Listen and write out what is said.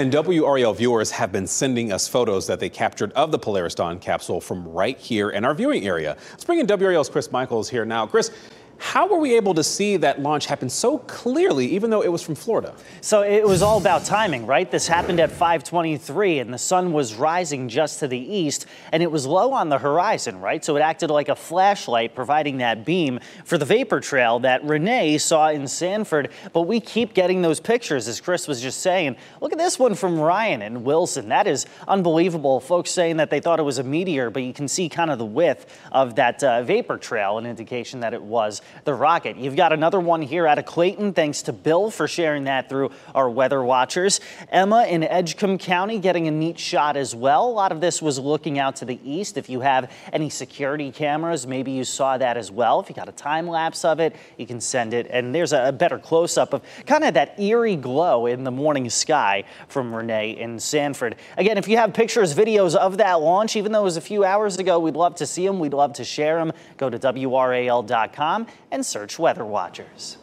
And WRAL viewers have been sending us photos that they captured of the Polaris Dawn capsule from right here in our viewing area. Let's bring in WRAL's Chris Michaels here now. Chris, how were we able to see that launch happen so clearly, even though it was from Florida? So it was all about timing, right? This happened at 523, and the sun was rising just to the east, and it was low on the horizon, right? So it acted like a flashlight, providing that beam for the vapor trail that Renee saw in Sanford. But we keep getting those pictures, as Chris was just saying. Look at this one from Ryan and Wilson. That is unbelievable. Folks saying that they thought it was a meteor, but you can see kind of the width of that uh, vapor trail, an indication that it was the rocket. You've got another one here out of Clayton. Thanks to Bill for sharing that through our weather watchers. Emma in Edgecombe County getting a neat shot as well. A lot of this was looking out to the east. If you have any security cameras, maybe you saw that as well. If you got a time lapse of it, you can send it. And there's a better close up of kind of that eerie glow in the morning sky from Renee in Sanford. Again, if you have pictures, videos of that launch, even though it was a few hours ago, we'd love to see them. We'd love to share them. Go to WRAL.com and search Weather Watchers.